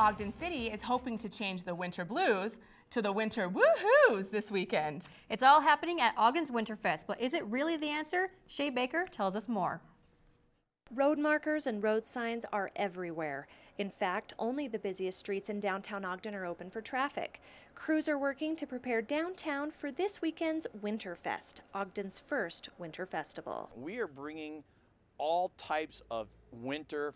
Ogden City is hoping to change the winter blues to the winter woohoos this weekend. It's all happening at Ogden's Winterfest, but is it really the answer? Shay Baker tells us more. Road markers and road signs are everywhere. In fact, only the busiest streets in downtown Ogden are open for traffic. Crews are working to prepare downtown for this weekend's Winterfest, Ogden's first winter festival. We are bringing all types of winter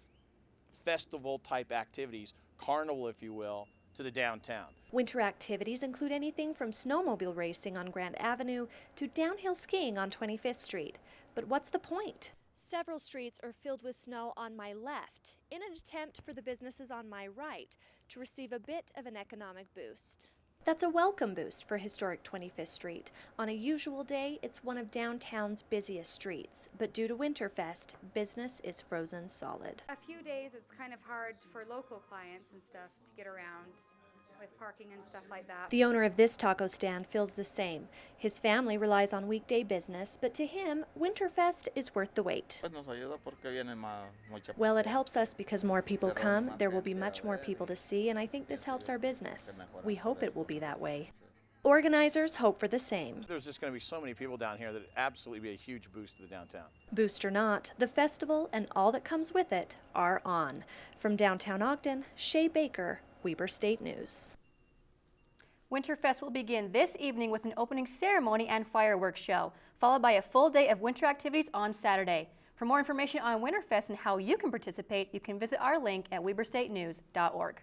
festival type activities, carnival if you will, to the downtown. Winter activities include anything from snowmobile racing on Grand Avenue to downhill skiing on 25th Street. But what's the point? Several streets are filled with snow on my left in an attempt for the businesses on my right to receive a bit of an economic boost. That's a welcome boost for historic 25th Street. On a usual day, it's one of downtown's busiest streets, but due to Winterfest, business is frozen solid. A few days it's kind of hard for local clients and stuff to get around with parking and stuff like that. The owner of this taco stand feels the same. His family relies on weekday business, but to him, Winterfest is worth the wait. Well, it helps us because more people come, there will be much more people to see, and I think this helps our business. We hope it will be that way. Organizers hope for the same. There's just going to be so many people down here that it absolutely be a huge boost to the downtown. Boost or not, the festival and all that comes with it are on. From downtown Ogden, Shay Baker, Weber State News. Winterfest will begin this evening with an opening ceremony and fireworks show, followed by a full day of winter activities on Saturday. For more information on Winterfest and how you can participate, you can visit our link at weberstatenews.org.